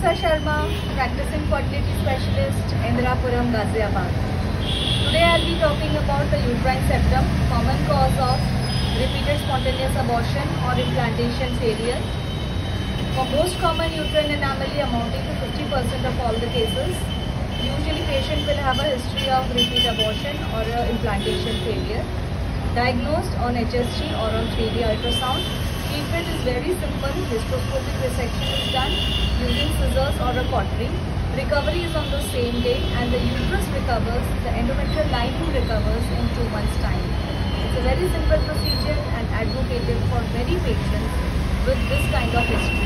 Chikitsa Sharma, practicing fertility specialist, Indirapuram, Ghaziabad. Today I'll be talking about the uterine septum, common cause of repeated spontaneous abortion or implantation failure. For most common uterine anomaly amounting to 50% of all the cases, usually patient will have a history of repeat abortion or implantation failure. Diagnosed on HSG or on 3D ultrasound, treatment is very simple. Hysteroscopic resection or a cautery. Recovery is on the same day and the uterus recovers, the endometrial lining recovers in two months' time. It's a very simple procedure and advocated for many patients with this kind of history.